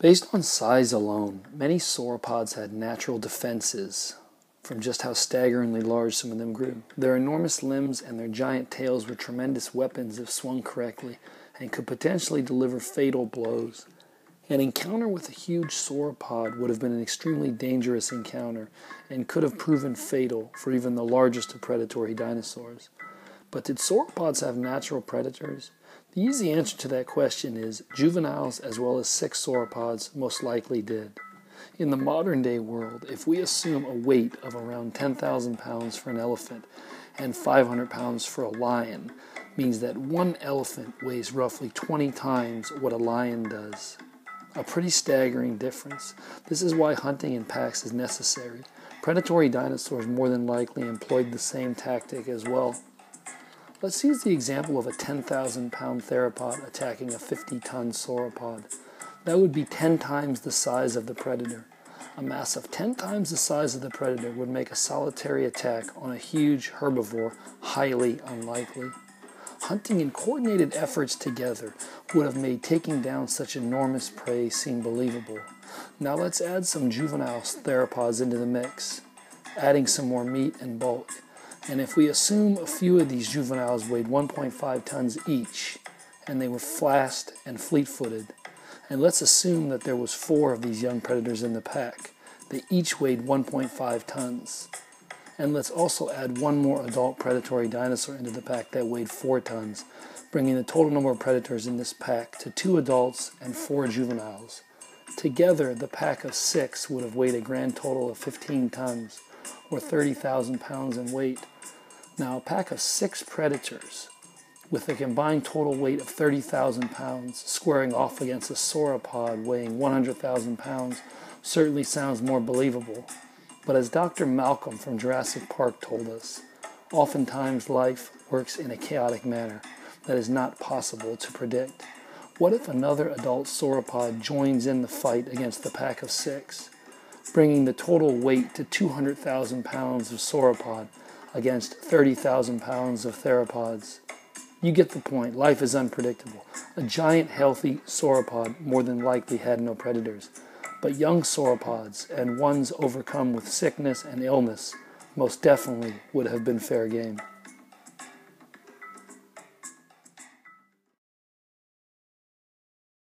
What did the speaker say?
Based on size alone, many sauropods had natural defenses from just how staggeringly large some of them grew. Their enormous limbs and their giant tails were tremendous weapons if swung correctly and could potentially deliver fatal blows. An encounter with a huge sauropod would have been an extremely dangerous encounter and could have proven fatal for even the largest of predatory dinosaurs. But did sauropods have natural predators? The easy answer to that question is juveniles as well as six sauropods most likely did. In the modern day world, if we assume a weight of around 10,000 pounds for an elephant and 500 pounds for a lion, means that one elephant weighs roughly 20 times what a lion does. A pretty staggering difference. This is why hunting in packs is necessary. Predatory dinosaurs more than likely employed the same tactic as well. Let's use the example of a 10,000 pound theropod attacking a 50 ton sauropod. That would be 10 times the size of the predator. A mass of 10 times the size of the predator would make a solitary attack on a huge herbivore highly unlikely. Hunting in coordinated efforts together would have made taking down such enormous prey seem believable. Now let's add some juvenile theropods into the mix, adding some more meat and bulk. And if we assume a few of these juveniles weighed 1.5 tons each, and they were fast and fleet footed, and let's assume that there was four of these young predators in the pack, they each weighed 1.5 tons. And let's also add one more adult predatory dinosaur into the pack that weighed 4 tons, bringing the total number of predators in this pack to two adults and four juveniles. Together, the pack of six would have weighed a grand total of 15 tons, or 30,000 pounds in weight. Now, a pack of six predators with a combined total weight of 30,000 pounds squaring off against a sauropod weighing 100,000 pounds certainly sounds more believable. But as Dr. Malcolm from Jurassic Park told us, oftentimes life works in a chaotic manner that is not possible to predict. What if another adult sauropod joins in the fight against the pack of six, bringing the total weight to 200,000 pounds of sauropod against 30,000 pounds of theropods? You get the point. Life is unpredictable. A giant, healthy sauropod more than likely had no predators, but young sauropods and ones overcome with sickness and illness most definitely would have been fair game.